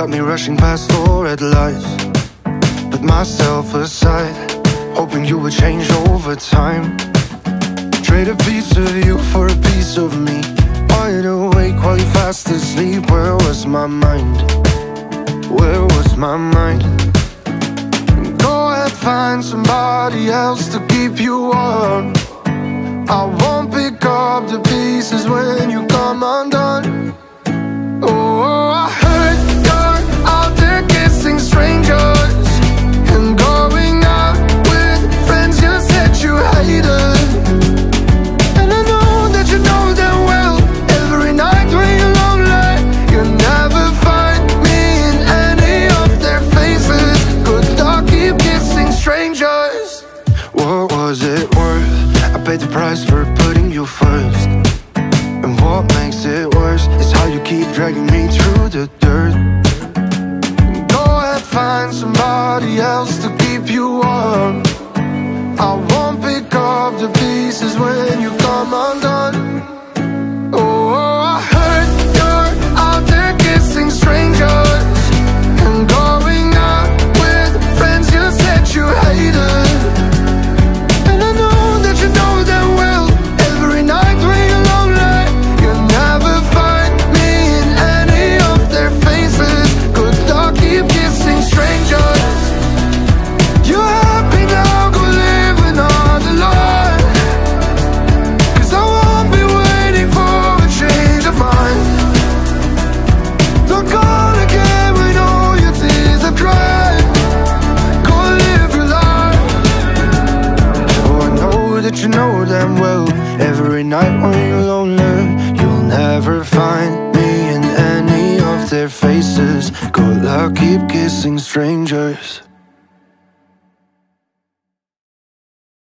got me rushing past four red lights. Put myself aside Hoping you would change over time. Trade a piece of you for a piece of me. Wide awake while you're fast asleep Where was my mind? Where was my mind? Go and find somebody else to keep you warm. I won't pick up the pieces when you come undone. Was it worth? I paid the price for putting you first. And what makes it worse Is how you keep dragging me through the dirt. Go ahead, find somebody else to keep you warm. I won't pick up the pieces when you come undone them well. Every night when you're lonely You'll never find me in any of their faces. Good luck, keep kissing strangers